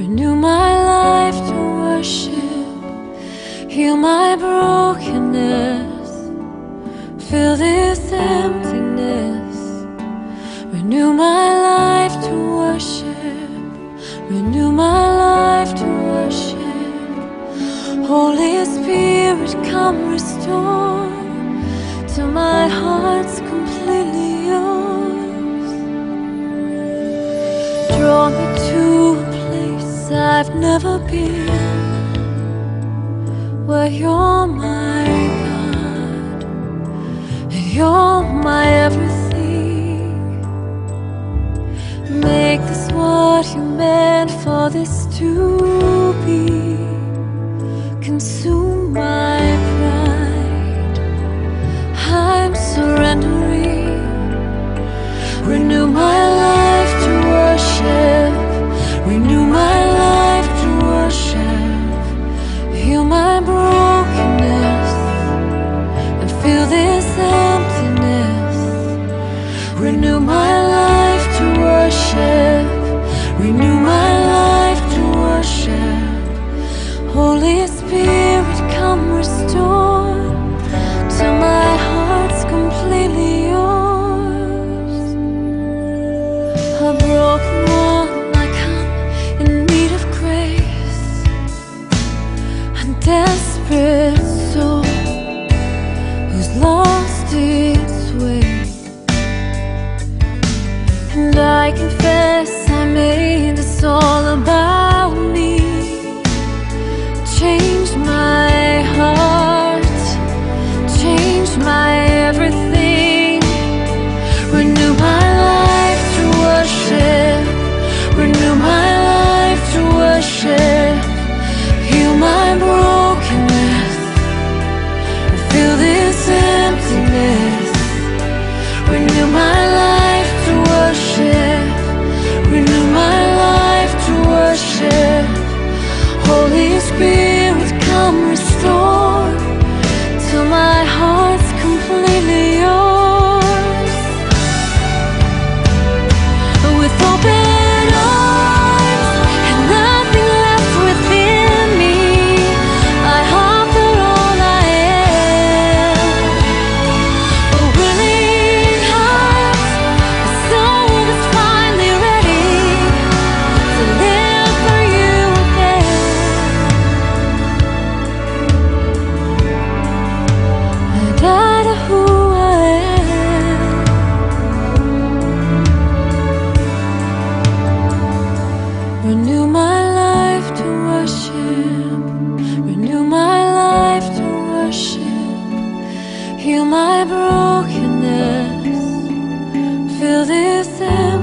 Renew my life to worship, heal my brokenness, fill this emptiness. Renew my life to worship, renew my life to worship. Holy Spirit, come restore till my heart's completely yours. Draw me to I've never been Where you're my God You're my everything. Make this what you meant for this to be. Consume my pride. I'm surrendering. Renew my come restore. yourself